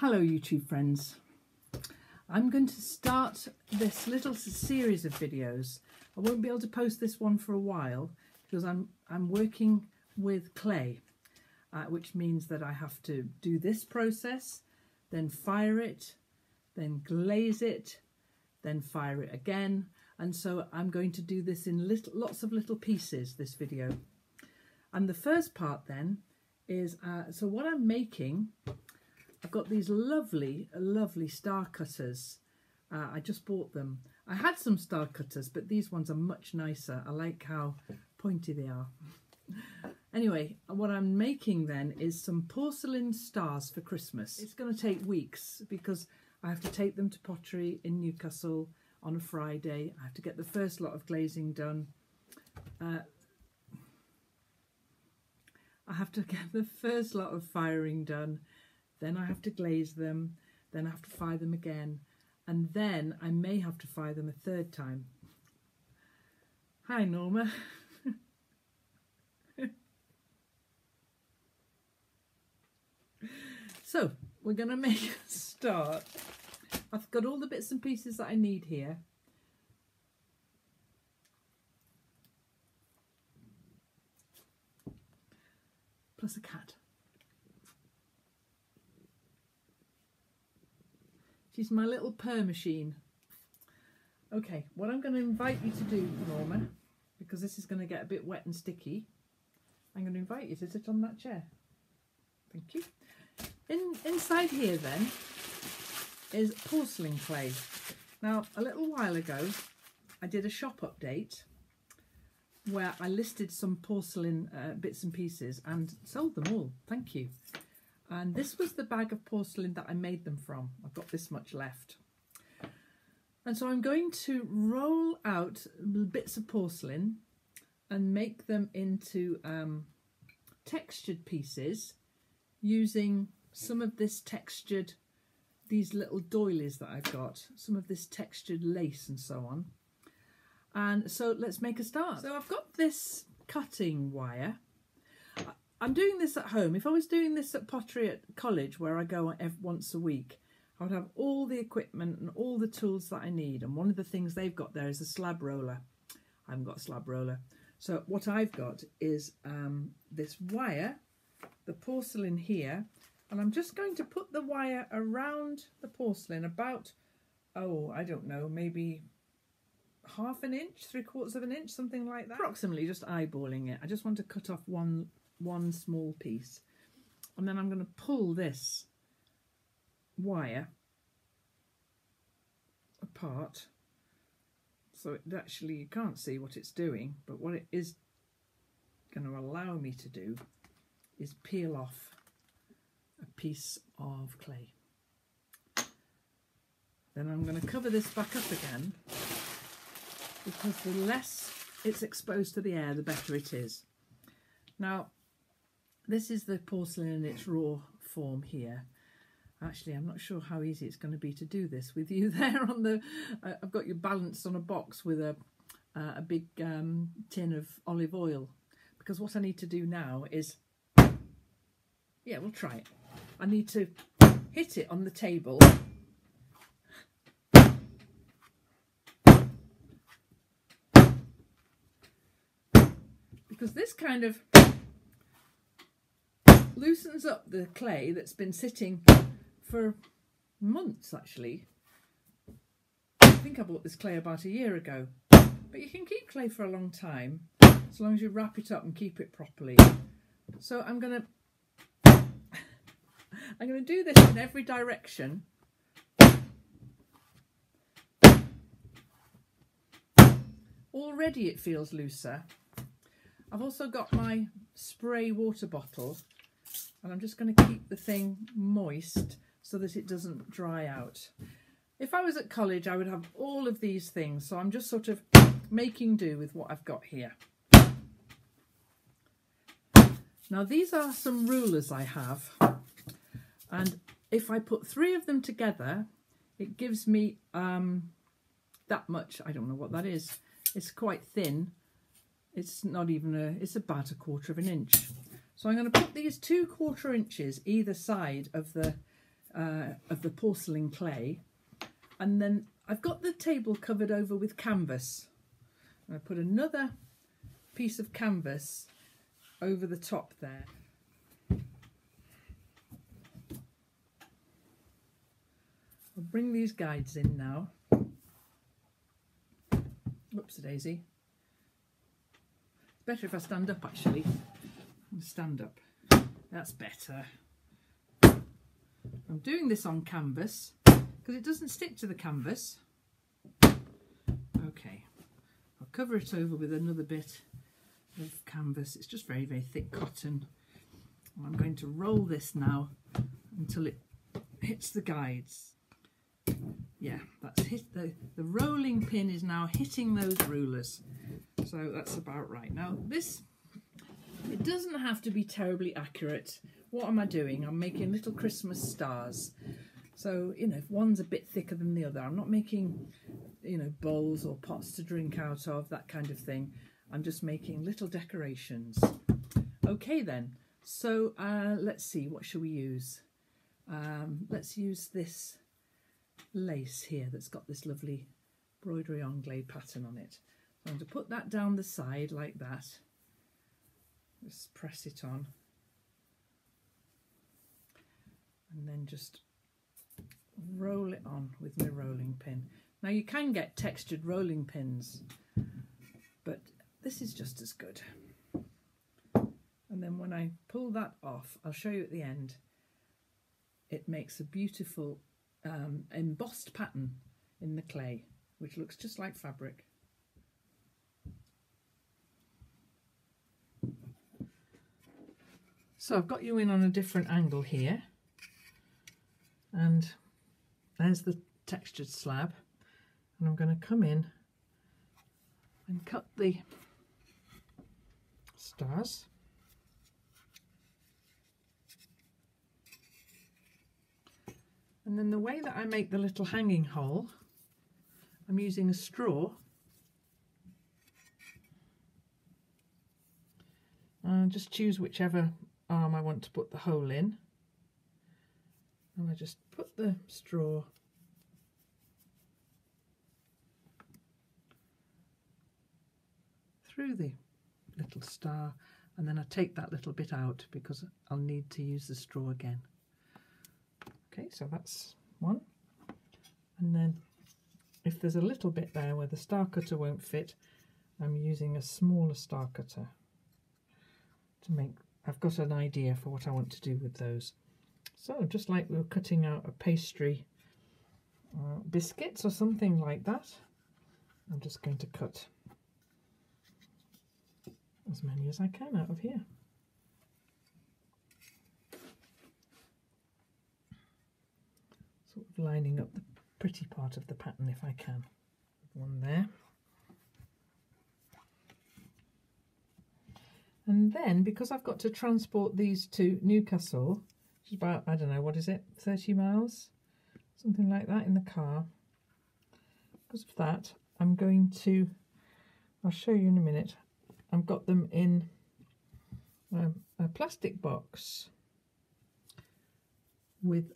Hello YouTube friends. I'm going to start this little series of videos. I won't be able to post this one for a while because I'm, I'm working with clay, uh, which means that I have to do this process, then fire it, then glaze it, then fire it again. And so I'm going to do this in little, lots of little pieces, this video. And the first part then is, uh, so what I'm making I've got these lovely, lovely star cutters. Uh, I just bought them. I had some star cutters, but these ones are much nicer. I like how pointy they are. Anyway, what I'm making then is some porcelain stars for Christmas. It's going to take weeks because I have to take them to pottery in Newcastle on a Friday. I have to get the first lot of glazing done. Uh, I have to get the first lot of firing done then I have to glaze them, then I have to fire them again, and then I may have to fire them a third time. Hi Norma. so we're going to make a start. I've got all the bits and pieces that I need here. Plus a cat. She's my little purr machine. Okay, what I'm going to invite you to do, Norma, because this is going to get a bit wet and sticky, I'm going to invite you to sit on that chair. Thank you. In, inside here then is porcelain clay. Now, a little while ago, I did a shop update where I listed some porcelain uh, bits and pieces and sold them all. Thank you. And this was the bag of porcelain that I made them from. I've got this much left. And so I'm going to roll out bits of porcelain and make them into um, textured pieces using some of this textured, these little doilies that I've got, some of this textured lace and so on. And so let's make a start. So I've got this cutting wire I'm doing this at home. If I was doing this at pottery at college, where I go once a week, I would have all the equipment and all the tools that I need. And one of the things they've got there is a slab roller. I haven't got a slab roller. So what I've got is um, this wire, the porcelain here, and I'm just going to put the wire around the porcelain about, oh, I don't know, maybe half an inch, three quarters of an inch, something like that. Approximately just eyeballing it. I just want to cut off one one small piece. And then I'm going to pull this wire apart. So it actually you can't see what it's doing but what it is going to allow me to do is peel off a piece of clay. Then I'm going to cover this back up again because the less it's exposed to the air the better it is. Now this is the porcelain in its raw form here. Actually, I'm not sure how easy it's going to be to do this with you there on the... Uh, I've got you balanced on a box with a, uh, a big um, tin of olive oil. Because what I need to do now is... Yeah, we'll try it. I need to hit it on the table because this kind of loosens up the clay that's been sitting for months actually. I think I bought this clay about a year ago. But you can keep clay for a long time as long as you wrap it up and keep it properly. So I'm going to I'm going to do this in every direction. Already it feels looser. I've also got my spray water bottle and I'm just going to keep the thing moist so that it doesn't dry out. If I was at college I would have all of these things so I'm just sort of making do with what I've got here. Now these are some rulers I have and if I put three of them together it gives me um, that much, I don't know what that is, it's quite thin, it's not even a, it's about a quarter of an inch. So I'm going to put these two quarter inches either side of the uh, of the porcelain clay. And then I've got the table covered over with canvas. I put another piece of canvas over the top there. I'll bring these guides in now. Whoops, daisy. It's better if I stand up actually. Stand up. That's better. I'm doing this on canvas because it doesn't stick to the canvas. Okay, I'll cover it over with another bit of canvas. It's just very, very thick cotton. I'm going to roll this now until it hits the guides. Yeah, that's hit the, the rolling pin is now hitting those rulers. So that's about right. Now this, it doesn't have to be terribly accurate. What am I doing? I'm making little Christmas stars. So, you know, if one's a bit thicker than the other, I'm not making, you know, bowls or pots to drink out of, that kind of thing. I'm just making little decorations. Okay then, so uh, let's see, what shall we use? Um, let's use this lace here that's got this lovely broderie anglaise pattern on it. So I'm going to put that down the side like that. Just press it on. And then just roll it on with my rolling pin. Now you can get textured rolling pins, but this is just as good. And then when I pull that off, I'll show you at the end, it makes a beautiful um, embossed pattern in the clay, which looks just like fabric. So I've got you in on a different angle here. And there's the textured slab. And I'm going to come in and cut the stars. And then the way that I make the little hanging hole I'm using a straw. And just choose whichever arm I want to put the hole in and I just put the straw through the little star and then I take that little bit out because I'll need to use the straw again. Okay, so that's one. And then if there's a little bit there where the star cutter won't fit, I'm using a smaller star cutter to make, I've got an idea for what I want to do with those. So just like we were cutting out a pastry uh, biscuits or something like that, I'm just going to cut as many as I can out of here. Sort of lining up the pretty part of the pattern if I can. One there. And then, because I've got to transport these to Newcastle, which is about, I don't know, what is it, 30 miles? Something like that in the car. Because of that, I'm going to, I'll show you in a minute, I've got them in um, a plastic box with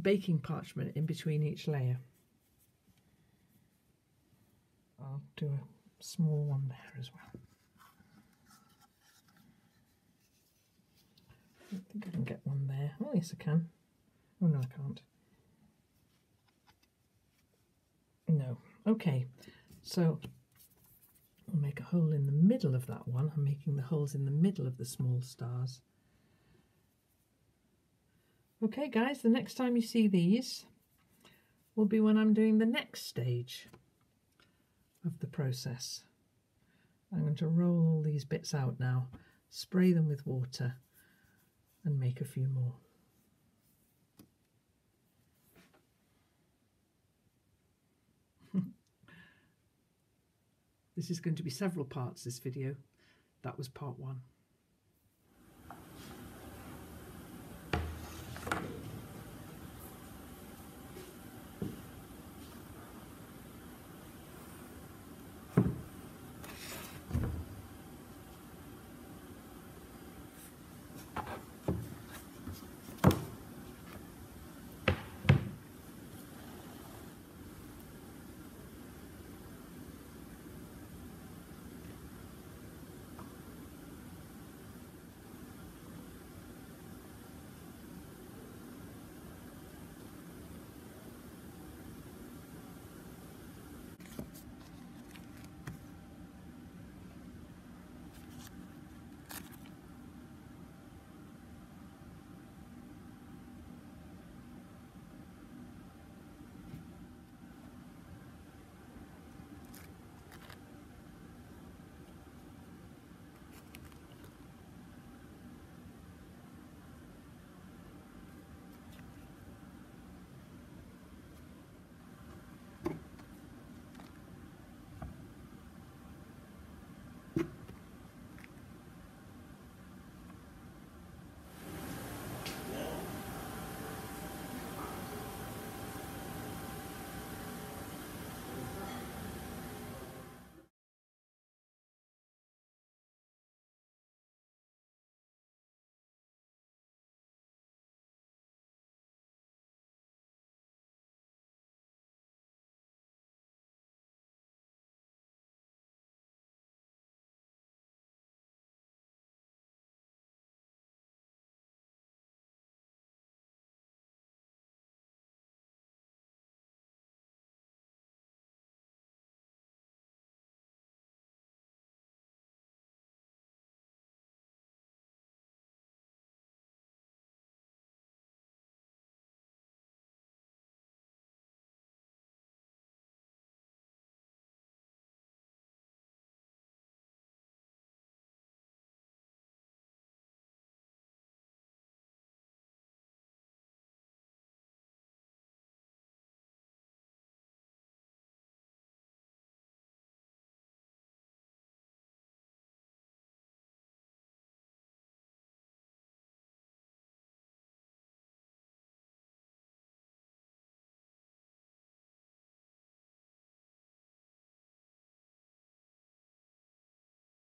baking parchment in between each layer. I'll do a small one there as well. I think I can get one there. Oh yes I can. Oh no I can't. No. Okay. So I'll make a hole in the middle of that one. I'm making the holes in the middle of the small stars. Okay guys, the next time you see these will be when I'm doing the next stage of the process. I'm going to roll all these bits out now, spray them with water and make a few more. This is going to be several parts, this video. That was part one.